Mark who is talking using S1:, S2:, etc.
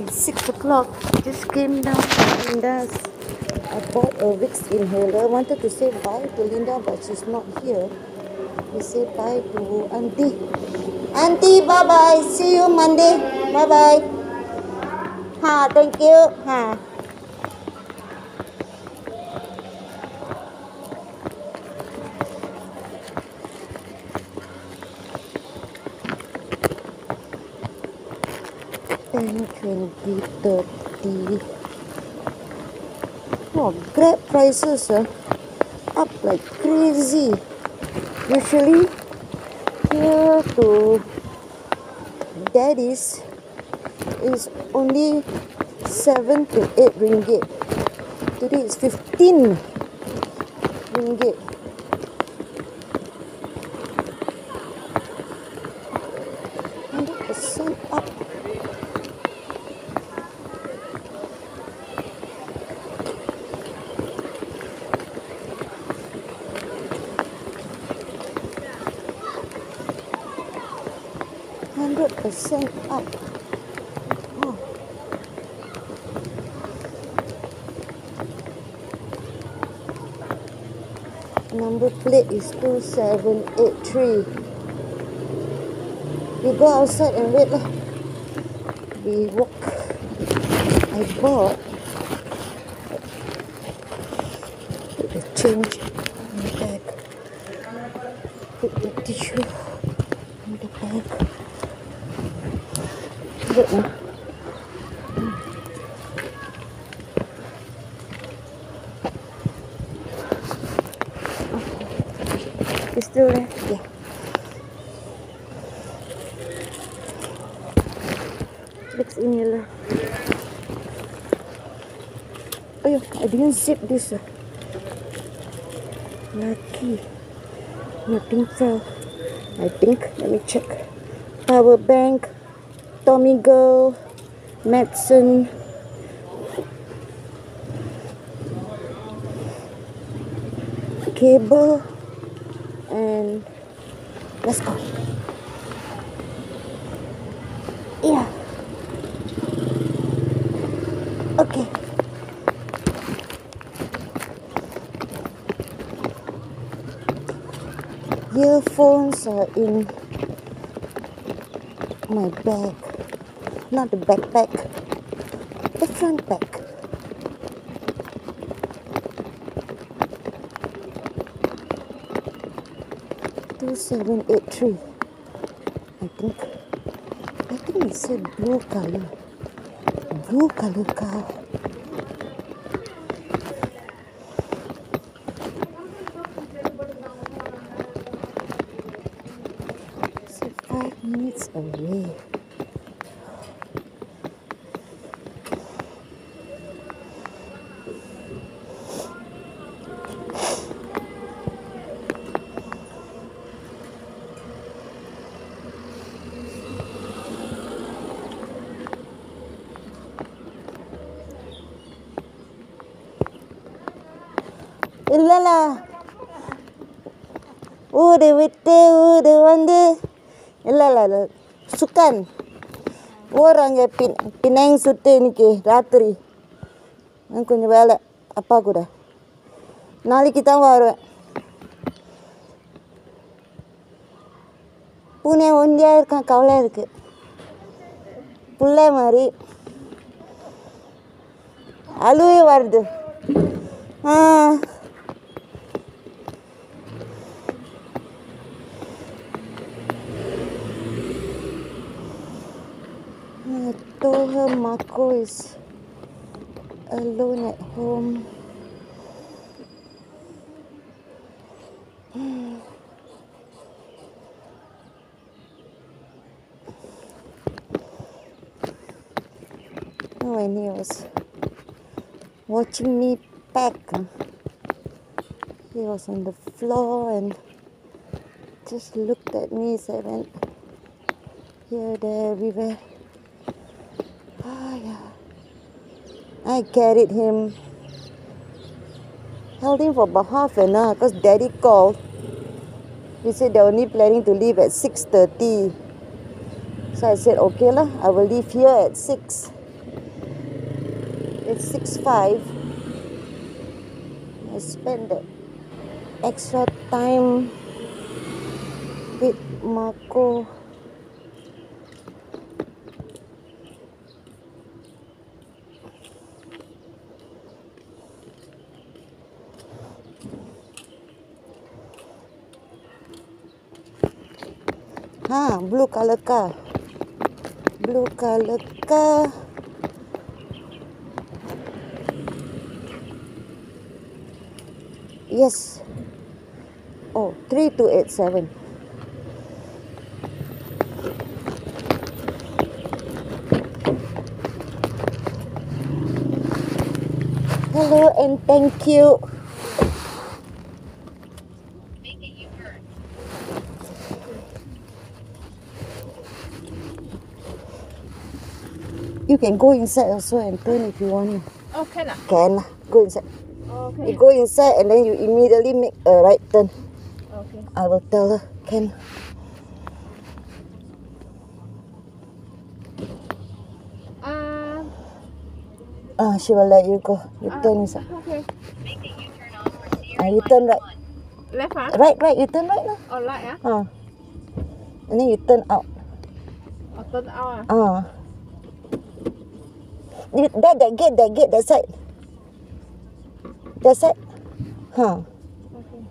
S1: It's six o'clock. Just came down from Linda's. Uh, uh, I bought a Vicks inhaler. Wanted to say bye to Linda, but she's not here. We say bye to Auntie. Auntie, bye bye. See you Monday. Bye bye. Ha, thank you. Ha. Twenty, thirty. Oh, Grab prices are up like crazy. Usually, here to Daddy's is only seven to eight ringgit. Today it's fifteen ringgit. 100% up. Oh. Number plate is 2783. We go outside and wait lah. We walk. I bought put the change in the bag. Put the tissue. Wait lah. It's still there? Yeah. Fix ini lah. Ayo, I didn't zip this. ah. Lucky. Nothing fell. I think. Let me check. Power bank. Tommy Girl. Medicine. Cable. And let's go. Yeah. Okay. Earphones are in my bag. Not the backpack. The front pack. Two seven eight three. I think. I think it said blue color. Blue color car. So five minutes away. இல்லைல்ல ஊர் விட்டு ஊர் வந்து இல்லை இல்லை இல்லை சுக்கன். ஓடுறாங்க பின் பின்னாங்க சுட்டு இன்னைக்கு ராத்திரி. எனக்கு கொஞ்சம் வேலை அப்பா கூட. நாளைக்கு தான் வருவேன். பூனே ஒண்டியாக இருக்கான் கவலையாக இருக்கு. பிள்ளை மாதிரி. அழுவே வருது. ஆ told her Marco is alone at home. Oh, and he was watching me pack. He was on the floor and just looked at me I went here, there, everywhere. Ah, yeah. I carried him, held him for about half an hour because daddy called. He said they're only planning to leave at 6.30. So I said, okay lah, I will leave here at 6. it's six five. I spend that extra time with Marco. Ha, blue color car. Blue color car. Yes. Oh, 3287. Hello and thank you. You can go inside also and turn if you want.
S2: Oh, can ah?
S1: Can lah. Go inside.
S2: Okay.
S1: You go inside and then you immediately make a right turn.
S2: Okay.
S1: I will tell her. Can.
S2: Uh,
S1: Ah, she will let you go. You
S2: uh,
S1: turn inside.
S2: okay.
S1: Ah, you turn right.
S2: Left ah?
S1: Right, right. You turn right lah.
S2: Or right ah?
S1: Ah. And then you turn out.
S2: Or turn out ah?
S1: Ah. that that gate, that gate, that side. That side. Huh. Okay.